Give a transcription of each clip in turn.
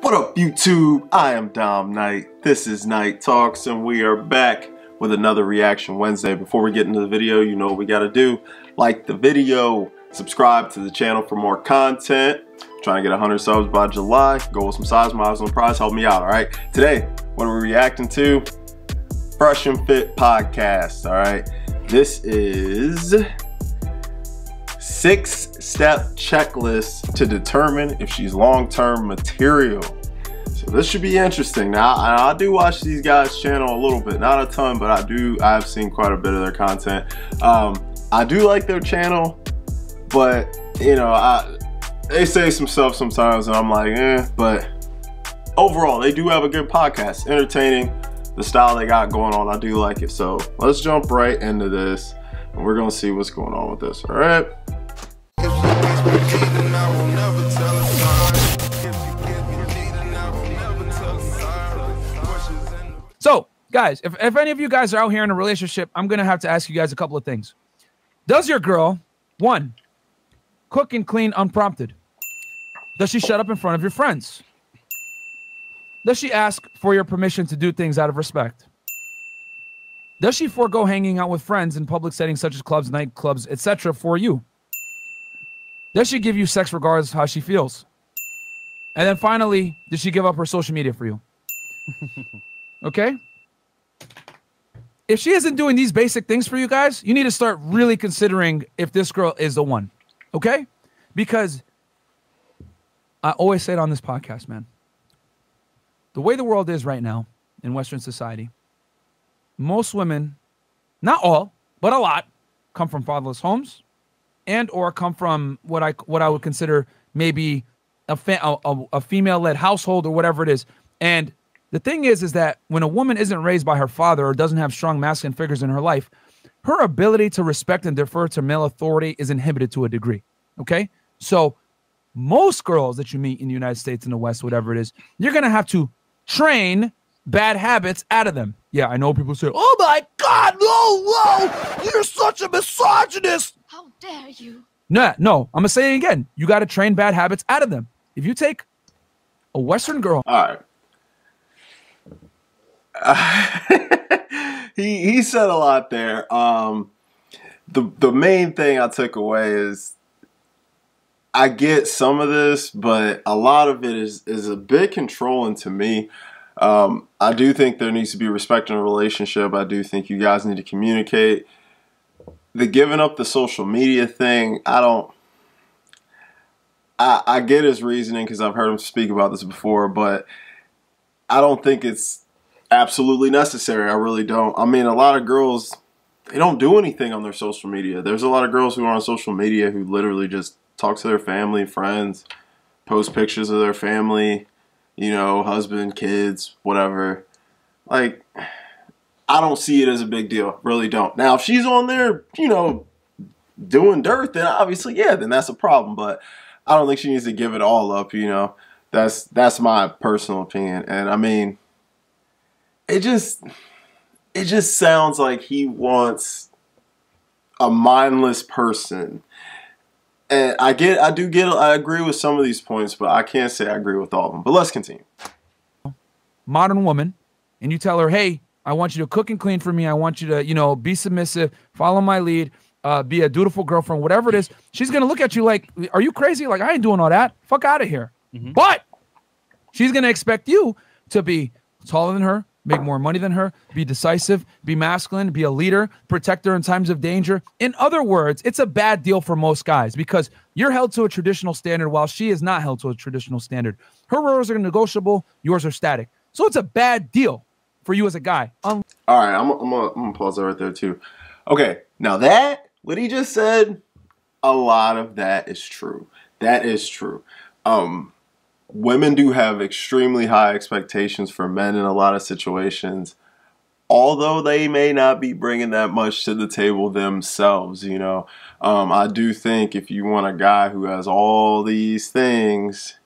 What up, YouTube? I am Dom Knight. This is Night Talks, and we are back with another Reaction Wednesday. Before we get into the video, you know what we gotta do. Like the video, subscribe to the channel for more content. trying to get 100 subs by July. Go with some size miles on the prize. Help me out, all right? Today, what are we reacting to? Fresh and Fit Podcast, all right? This is six step checklist to determine if she's long term material. So this should be interesting. Now, I, I, do watch these guys' channel a little bit, not a ton, but I do, I've seen quite a bit of their content. Um, I do like their channel, but you know, I, they say some stuff sometimes and I'm like, eh, but overall, they do have a good podcast, entertaining. The style they got going on, I do like it. So let's jump right into this and we're gonna see what's going on with this, all right? Guys, if, if any of you guys are out here in a relationship, I'm going to have to ask you guys a couple of things. Does your girl, one, cook and clean unprompted? Does she shut up in front of your friends? Does she ask for your permission to do things out of respect? Does she forego hanging out with friends in public settings such as clubs, nightclubs, etc. for you? Does she give you sex regardless of how she feels? And then finally, does she give up her social media for you? okay? If she isn't doing these basic things for you guys, you need to start really considering if this girl is the one. Okay? Because I always say it on this podcast, man. The way the world is right now in Western society, most women, not all, but a lot, come from fatherless homes and or come from what I what I would consider maybe a a, a female led household or whatever it is. And the thing is, is that when a woman isn't raised by her father or doesn't have strong masculine figures in her life, her ability to respect and defer to male authority is inhibited to a degree. Okay, so most girls that you meet in the United States in the West, whatever it is, you're gonna have to train bad habits out of them. Yeah, I know people say, "Oh my God, no, no, you're such a misogynist." How dare you? No, no, I'm gonna say it again. You got to train bad habits out of them. If you take a Western girl, all right. He he said a lot there. Um, the the main thing I took away is I get some of this, but a lot of it is is a bit controlling to me. Um, I do think there needs to be respect in a relationship. I do think you guys need to communicate the giving up the social media thing, I don't. I, I get his reasoning because I've heard him speak about this before, but I don't think it's absolutely necessary. I really don't. I mean, a lot of girls they don't do anything on their social media. There's a lot of girls who are on social media who literally just talk to their family, friends, post pictures of their family, you know, husband, kids, whatever. Like I don't see it as a big deal. Really don't. Now, if she's on there, you know, doing dirt, then obviously, yeah, then that's a problem. But I don't think she needs to give it all up. You know, that's that's my personal opinion. And I mean, it just it just sounds like he wants a mindless person. And I get, I do get, I agree with some of these points, but I can't say I agree with all of them. But let's continue. Modern woman, and you tell her, hey, I want you to cook and clean for me. I want you to, you know, be submissive, follow my lead, uh, be a dutiful girlfriend, whatever it is. She's gonna look at you like, are you crazy? Like, I ain't doing all that. Fuck out of here. Mm-hmm. But she's gonna expect you to be taller than her, make more money than her, be decisive, be masculine, be a leader, protect her in times of danger. In other words, it's a bad deal for most guys because you're held to a traditional standard while she is not held to a traditional standard. Her rules are negotiable, yours are static. So it's a bad deal for you as a guy. Um, All right, I'm, I'm, I'm gonna pause that right there too. Okay, now that what he just said, a lot of that is true. That is true. Um, women do have extremely high expectations for men in a lot of situations although they may not be bringing that much to the table themselves, you know. Um, I do think if you want a guy who has all these things,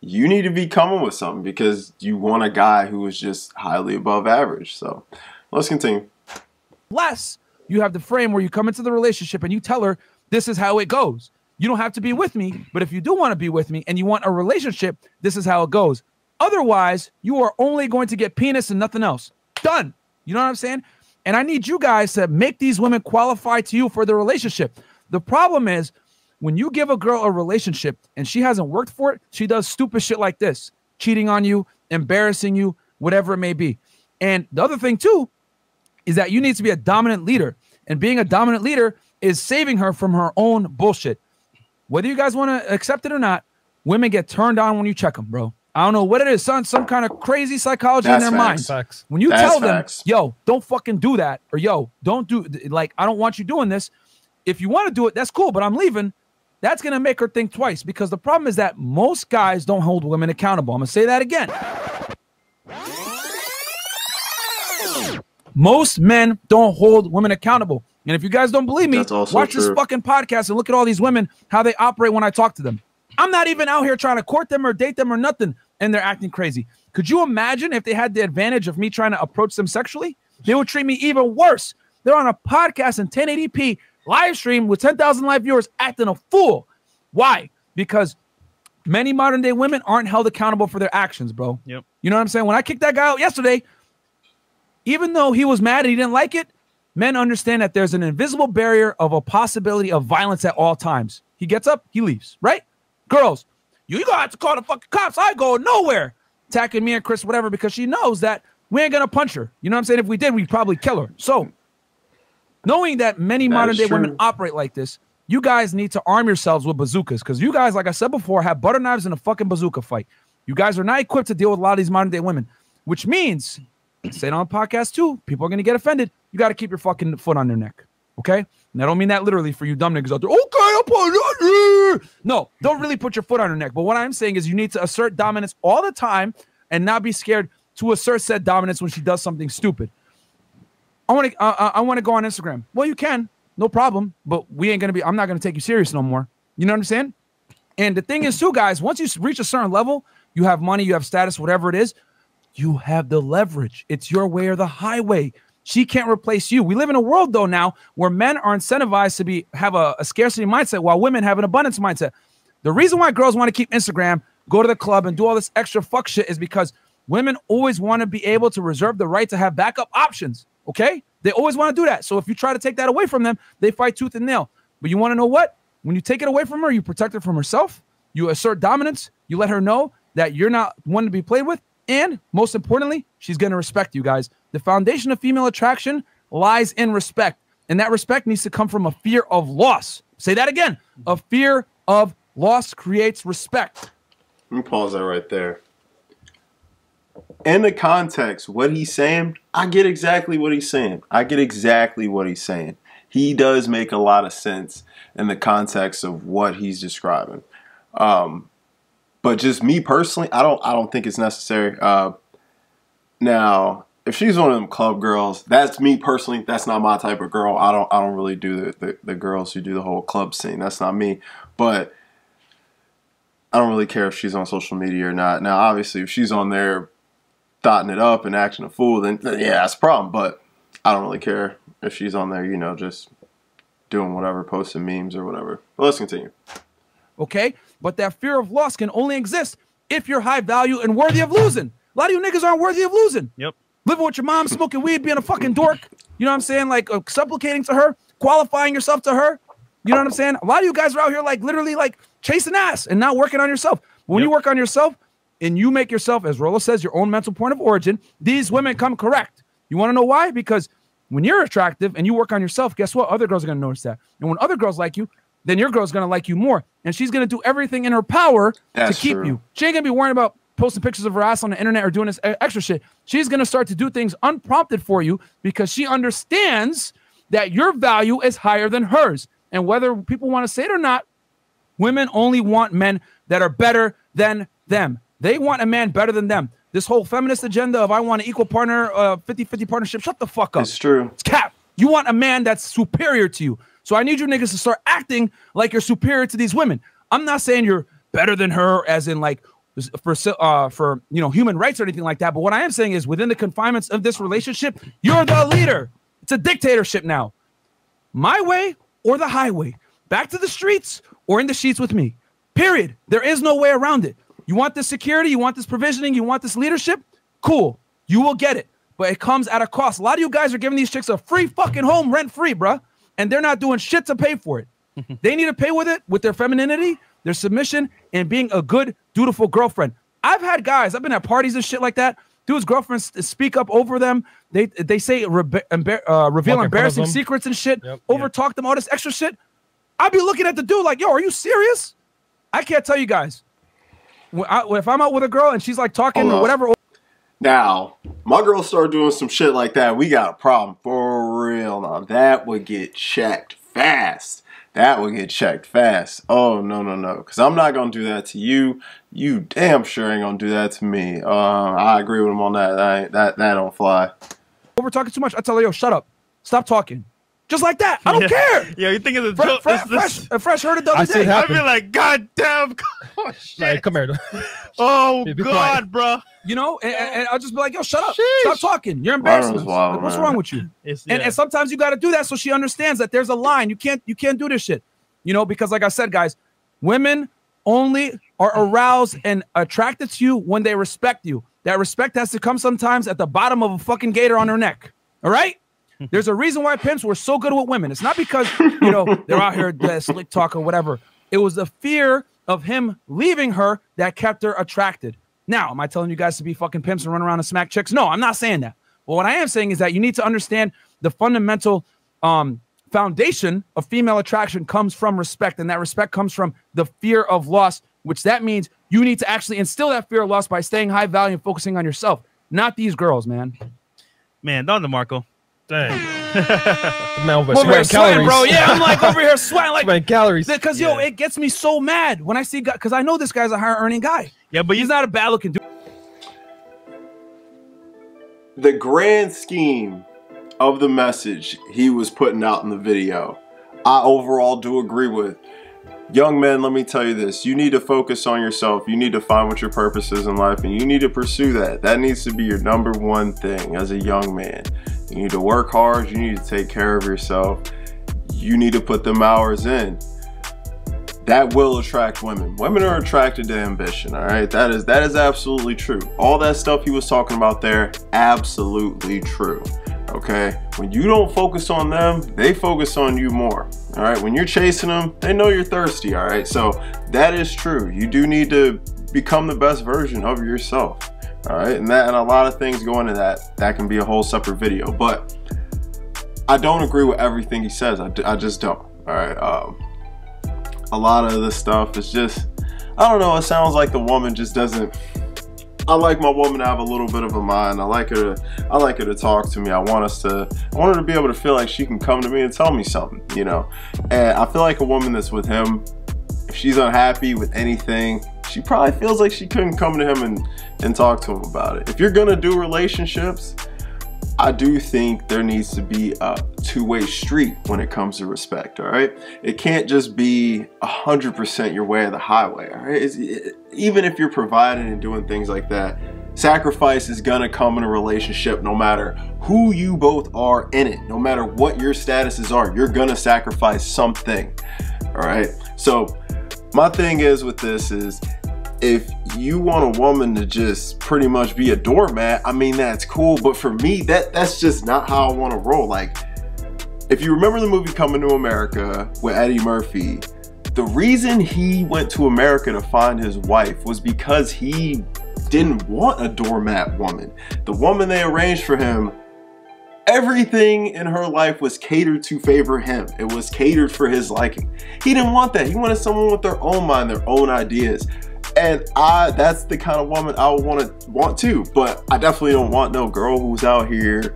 you need to be coming with something because you want a guy who is just highly above average. So let's continue. Less, you have the frame where you come into the relationship and you tell her, this is how it goes. You don't have to be with me, but if you do want to be with me and you want a relationship, this is how it goes. Otherwise, you are only going to get penis and nothing else. Done. You know what I'm saying? And I need you guys to make these women qualify to you for the relationship. The problem is when you give a girl a relationship and she hasn't worked for it, she does stupid shit like this cheating on you, embarrassing you, whatever it may be. And the other thing, too, is that you need to be a dominant leader. And being a dominant leader is saving her from her own bullshit. Whether you guys want to accept it or not, women get turned on when you check them, bro. I don't know what it is, son. Some kind of crazy psychology That's in their facts. mind. Facts. When you That's tell them, facts. yo, don't fucking do that, or yo, don't do like I don't want you doing this. If you want to do it, that's cool, but I'm leaving. That's gonna make her think twice because the problem is that most guys don't hold women accountable. I'm gonna say that again. Most men don't hold women accountable. And if you guys don't believe me, That's also watch this fucking podcast and look at all these women, how they operate when I talk to them. I'm not even out here trying to court them or date them or nothing, and they're acting crazy. Could you imagine if they had the advantage of me trying to approach them sexually? They would treat me even worse. They're on a podcast in 1080p live stream with 10,000 live viewers acting a fool. Why? Because many modern day women aren't held accountable for their actions, bro. Yep. You know what I'm saying? When I kicked that guy out yesterday, even though he was mad and he didn't like it, men understand that there's an invisible barrier of a possibility of violence at all times. He gets up, he leaves, right? Girls, you gonna have to call the fucking cops. I go nowhere. Attacking me and Chris, whatever, because she knows that we ain't gonna punch her. You know what I'm saying? If we did, we'd probably kill her. So, knowing that many That modern day women operate like this, you guys need to arm yourselves with bazookas because you guys, like I said before, have butter knives in a fucking bazooka fight. You guys are not equipped to deal with a lot of these modern day women, which means, say it on podcast too, people are going to get offended. You got to keep your fucking foot on their neck. Okay? And I don't mean that literally for you dumb niggas out there. Okay, I'll put it on there." No, don't really put your foot on her neck. But what I'm saying is you need to assert dominance all the time and not be scared to assert said dominance when she does something stupid. I want to. Uh, I want to go on Instagram. Well, you can, no problem. But we ain't gonna be. I'm not gonna take you serious no more. You know what I'm saying? And the thing is, too, guys. Once you reach a certain level, you have money, you have status, whatever it is. You have the leverage. It's your way or the highway. She can't replace you. We live in a world though now where men are incentivized to be have a, a scarcity mindset while women have an abundance mindset. The reason why girls want to keep Instagram, go to the club, and do all this extra fuck shit is because women always want to be able to reserve the right to have backup options. Okay? They always want to do that. So if you try to take that away from them, they fight tooth and nail. But you want to know what? When you take it away from her, you protect her from herself, you assert dominance, you let her know that you're not one to be played with, and most importantly, she's going to respect you guys. The foundation of female attraction lies in respect, and that respect needs to come from a fear of loss. Say that again. A fear of loss creates respect. Let me pause that right there. In the context, what he's saying, I get exactly what he's saying. I get exactly what he's saying. He does make a lot of sense in the context of what he's describing. Um, but just me personally, I don't I don't think it's necessary. Uh, now, if she's one of them club girls, that's me personally. That's not my type of girl. I don't I don't really do the, the, the girls who do the whole club scene. That's not me. But I don't really care if she's on social media or not. Now, obviously, if she's on there thotting it up and acting a fool, then, then yeah, that's a problem. But I don't really care if she's on there, you know, just doing whatever, posting memes or whatever. But let's continue. okay? But that fear of loss can only exist if you're high value and worthy of losing. A lot of you niggas aren't worthy of losing. Yep. Living with your mom, smoking weed, being a fucking dork. You know what I'm saying? Like uh, supplicating to her, qualifying yourself to her. You know what I'm saying? A lot of you guys are out here like literally like chasing ass and not working on yourself. When you work on yourself and you make yourself, as Rollo says, your own mental point of origin, these women come correct. You want to know why? Because when you're attractive and you work on yourself, guess what? Other girls are going to notice that. And when other girls like you, then your girl's going to like you more. And she's to do everything in her power That's to keep true. you. She ain't going to be worrying about posting pictures of her ass on the internet or doing this extra shit. She's going to start to do things unprompted for you because she understands that your value is higher than hers. And whether people want to say it or not, women only want men that are better than them. They want a man better than them. This whole feminist agenda of I want an equal partner, uh, 50-50 partnership, shut the fuck up. It's true. It's cap. You want a man that's superior to you. So I need you niggas to start acting like you're superior to these women. I'm not saying you're better than her, as in like for uh for you know human rights or anything like that. But what I am saying is within the confinements of this relationship, you're the leader. It's a dictatorship now. My way or the highway. Back to the streets or in the sheets with me. Period. There is no way around it. You want this security, you want this provisioning, you want this leadership? Cool. You will get it. But it comes at a cost. A lot of you guys are giving these chicks a free fucking home rent free, bruh. And they're not doing shit to pay for it. they need to pay with it with their femininity, their submission, and being a good, dutiful girlfriend. I've had guys, I've been at parties and shit like that. Dudes' girlfriends speak up over them. They they say rebe- embar- uh, reveal Walk in front of embarrassing secrets and shit. Yep, over talk them all this extra shit. I'd be looking at the dude like, yo, are you serious? I can't tell you guys. When I, if I'm out with a girl and she's like talking or whatever, Now, my girl started doing some shit like that. We got a problem for real. Now that would get checked fast. That would get checked fast. Oh no no no! Because I'm not gonna do that to you. You damn sure ain't gonna do that to me. Uh, I agree with him on that. That that that don't fly. over talking too much, I tell her, yo, shut up, stop talking, just like that. I don't Yeah. care. Yeah, you think of the Fre- joke? Fre- it's the- fresh, uh, fresh heard it the I other see it day. happen. I'd be like, God damn! Oh shit! Like, come here. oh Be- be God, bro! You know, and, and- and I'll just be like, yo, shut up, Sheesh. stop talking. You're embarrassing. Wild, Like, what's wrong with you? It's, And, and sometimes you got to do that so she understands that there's a line. You can't you can't do this shit. You know, because like I said, guys, women only are aroused and attracted to you when they respect you. That respect has to come sometimes at the bottom of a fucking gator on her neck. All right. There's a reason why pimps were so good with women. It's not because you know they're out here slick talk or whatever. It was the fear of him leaving her that kept her attracted. Now, am I telling you guys to be fucking pimps and run around and smack chicks? No, I'm not saying that. But what I am saying is that you need to understand the fundamental um, foundation of female attraction comes from respect, and that respect comes from the fear of loss, which that means you need to actually instill that fear of loss by staying high value and focusing on yourself, not these girls, man. man, Don DeMarco. Dang. Man, over I'm here sweating sweating, calories. bro. Yeah, I'm like over here sweating, like Sweating calories. because yo, Yeah. it gets me so mad when I see guy because I know this guy's a higher earning guy. Yeah, but He's he's not a bad looking dude. the grand scheme of the message he was putting out in the video, I overall do agree with. Young men, let me tell you this. You need to focus on yourself. You need to find what your purpose is in life and you need to pursue that. That needs to be your number one thing as a young man. You need to work hard. You need to take care of yourself. You need to put them hours in. That will attract women. Women are attracted to ambition, all right? That is that is absolutely true. All that stuff he was talking about there, absolutely true. Okay? When you don't focus on them, they focus on you more. All right? When you're chasing them, they know you're thirsty, all right? So, that is true. You do need to become the best version of yourself. All right? And that and a lot of things go into that. That can be a whole separate video, but I don't agree with everything he says. I just don't. All right? Um a lot of this stuff is just I don't know, it sounds like the woman just doesn't I like my woman to have a little bit of a mind. I like her to I like her to talk to me. I want us to I want her to be able to feel like she can come to me and tell me something, you know. And I feel like a woman that's with him, if she's unhappy with anything, she probably feels like she couldn't come to him and, and talk to him about it. If you're gonna do relationships, I do think there needs to be a two-way street when it comes to respect. All right, it can't just be hundred percent your way of the highway. All right, it, even if you're providing and doing things like that, sacrifice is gonna come in a relationship. No matter who you both are in it, no matter what your statuses are, you're gonna sacrifice something. All right, so my thing is with this is if you want a woman to just pretty much be a doormat, I mean that's cool. But for me, that that's just not how I want to roll. Like, if you remember the movie Coming to America with Eddie Murphy, the reason he went to America to find his wife was because he didn't want a doormat woman. The woman they arranged for him, everything in her life was catered to favor him. It was catered for his liking. He didn't want that. He wanted someone with their own mind, their own ideas. And I that's the kind of woman I would want to want too. But I definitely don't want no girl who's out here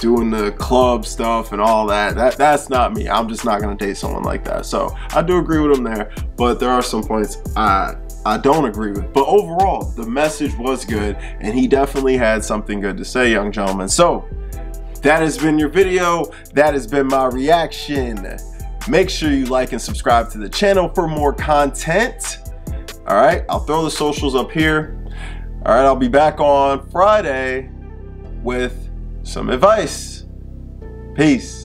doing the club stuff and all that. That that's not me. I'm just not gonna date someone like that. So I do agree with him there, but there are some points I I don't agree with. But overall, the message was good, and he definitely had something good to say, young gentlemen. So that has been your video. That has been my reaction. Make sure you like and subscribe to the channel for more content. All right, I'll throw the socials up here. All right, I'll be back on Friday with some advice. Peace.